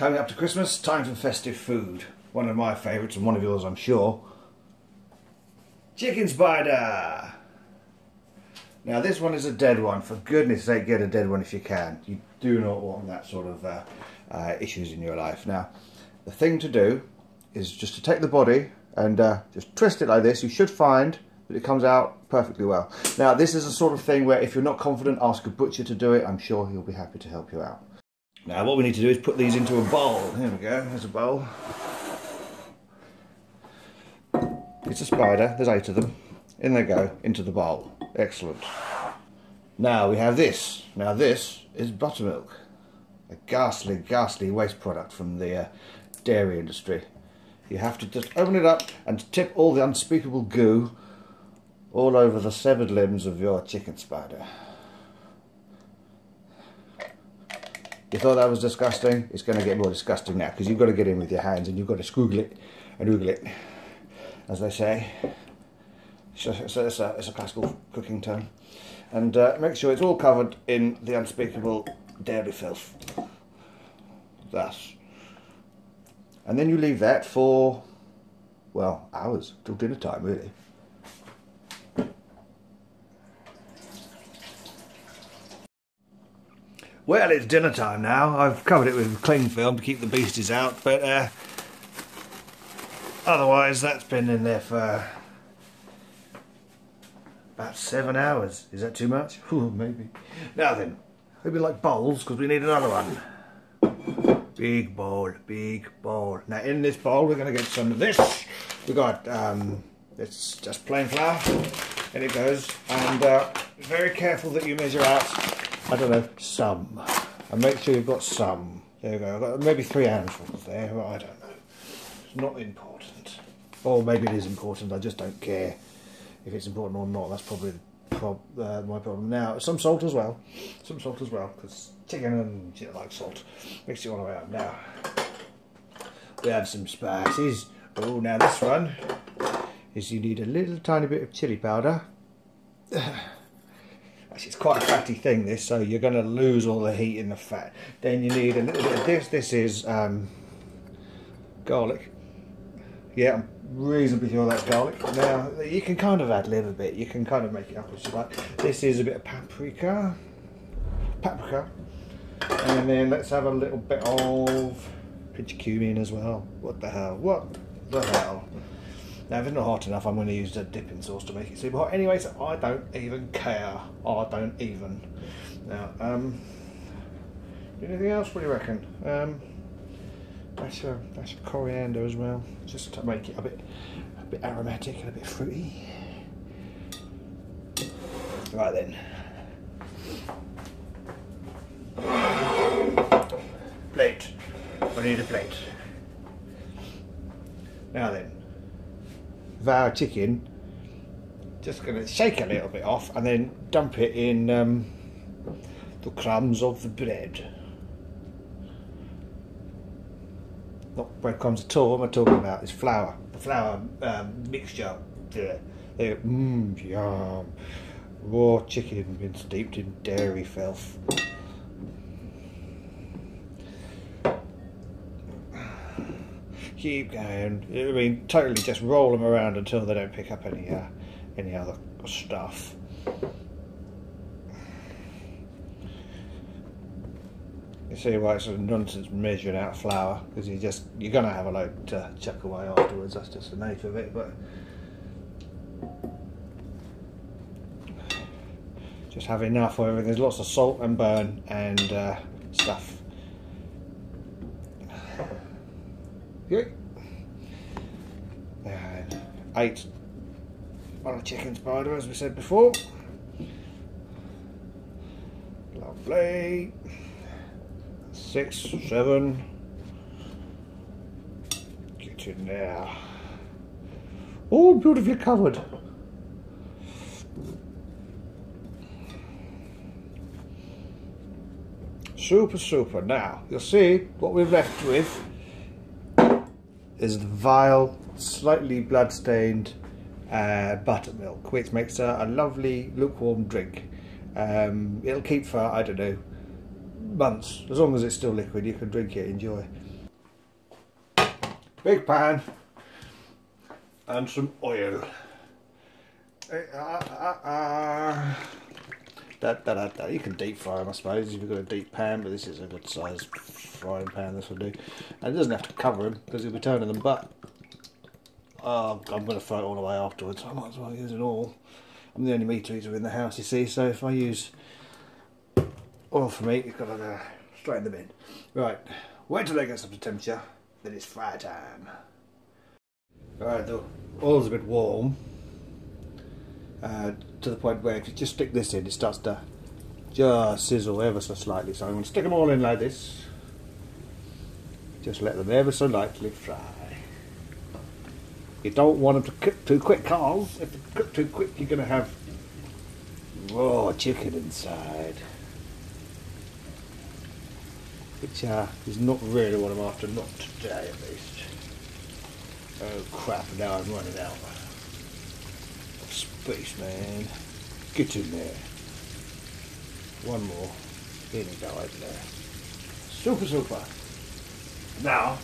Coming up to Christmas, time for festive food. One of my favourites and one of yours, I'm sure. Chicken spider! Now this one is a dead one. For goodness sake, get a dead one if you can. You do not want that sort of uh, uh, issues in your life. Now, the thing to do is just to take the body and uh, just twist it like this. You should find that it comes out perfectly well. Now, this is a sort of thing where if you're not confident, ask a butcher to do it. I'm sure he'll be happy to help you out. Now, what we need to do is put these into a bowl. Here we go. There's a bowl. It's a spider. There's eight of them. In they go, into the bowl. Excellent. Now we have this. Now this is buttermilk. A ghastly, ghastly waste product from the uh, dairy industry. You have to just open it up and tip all the unspeakable goo all over the severed limbs of your chicken spider. You thought that was disgusting? It's going to get more disgusting now because you've got to get in with your hands and you've got to squiggle it and oogle it, as they say. So, so it's, a, it's a classical cooking term. And uh, make sure it's all covered in the unspeakable dairy filth. Thus. And then you leave that for, well, hours, till dinner time, really. Well, it's dinner time now. I've covered it with cling film to keep the beasties out, but uh, otherwise that's been in there for about seven hours. Is that too much? Ooh, maybe. Now then, maybe like bowls, because we need another one. Big bowl, big bowl. Now in this bowl we're going to get some of this. We got, um, it's just plain flour. And it goes. And uh, very careful that you measure out, I don't know, some. And make sure you've got some. There you go. I've got maybe three handfuls there. I don't know. It's not important. Or maybe it is important, I just don't care if it's important or not. That's probably prob uh, my problem. Now, some salt as well. Some salt as well, because chicken and know, like salt. Mix it all the way up. Now, we have some spices. Oh, now this one is you need a little tiny bit of chili powder. Actually, it's quite a fatty thing, this, so you're going to lose all the heat in the fat. Then you need a little bit of this. This is um, garlic. Yeah, I'm reasonably sure that's garlic. Now, you can kind of add a little bit. You can kind of make it up as you like. This is a bit of paprika. Paprika. And then let's have a little bit of pinch of cumin as well. What the hell? What the hell? Now, if it's not hot enough, I'm going to use the dipping sauce to make it super hot. Anyway, so I don't even care. I don't even. Now, um, anything else? What do you reckon? Um, that's a that's a coriander as well, just to make it a bit a bit aromatic and a bit fruity. Right then. Plate. I need a plate. Now then, our chicken, just going to shake a little bit off and then dump it in um, the crumbs of the bread. Not breadcrumbs at all, what am I talking about? It's flour. The flour um, mixture. Mmm, yum. Raw chicken been steeped in dairy filth. Keep going. I mean, totally just roll them around until they don't pick up any uh, any other stuff. You see why it's a nonsense measuring out flour because you just you're gonna have a load to chuck away afterwards. That's just the nature of it. But just have enough everything. There's lots of salt and burn and uh, stuff. Good. And eight on a chicken spider, as we said before. Lovely. Six, seven. Get in there. All beautifully covered. Super, super. Now, you'll see what we're left with is the vile, slightly blood-stained uh, buttermilk, which makes a, a lovely lukewarm drink. Um, it'll keep for, I don't know, months. As long as it's still liquid, you can drink it, enjoy. Big pan and some oil. Uh, uh, da, da, da, da. You can deep fry them, I suppose, if you've got a deep pan, but this is a good size frying pan, this will do. And it doesn't have to cover them, because you'll be turning them, but oh, I'm going to throw it all away afterwards. I might as well use it all. I'm the only meat eater in the house, you see, so if I use oil for meat, you've got to go straight in the. Right, wait till they get up to temperature, then it's fry time. Alright, the oil's a bit warm. Uh, to the point where if you just stick this in, it starts to just sizzle ever so slightly. So I'm going to stick them all in like this. Just let them ever so lightly fry. You don't want them to cook too quick, Carl. If they cook too quick, you're going to have raw chicken inside. Which uh, is not really what I'm after, not today at least. Oh crap, now I'm running out. Space man. Get in there. One more. Here we go over there. Super, super. Now,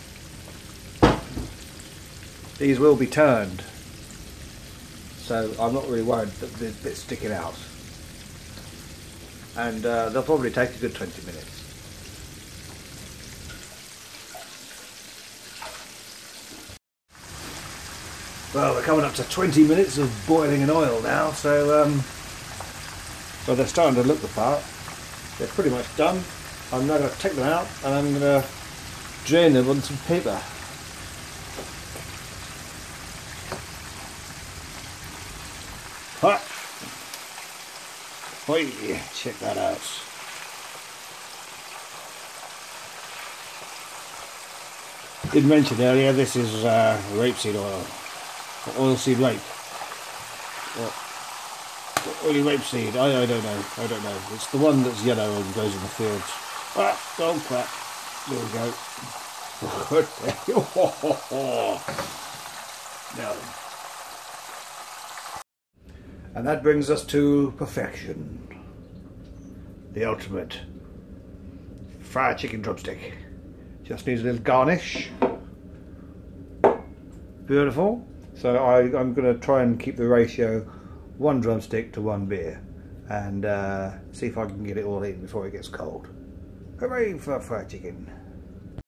these will be turned. So I'm not really worried that there's bits sticking out. And uh, they'll probably take a good 20 minutes. Well, we're coming up to 20 minutes of boiling in oil now, so um, well, they're starting to look the part. They're pretty much done. I'm now going to take them out and I'm going to drain them on some paper. Hot. Oi, check that out. Did mention earlier, this is uh, rapeseed oil oilseed rape. What? Oily rapeseed. I, I don't know. I don't know. It's the one that's yellow and goes in the fields. Ah, oh crap. There we go. no. And that brings us to perfection. The ultimate fried chicken drumstick. Just needs a little garnish. Beautiful. So I, am going to try and keep the ratio one drumstick to one beer and uh, see if I can get it all in before it gets cold. Hooray for fried chicken!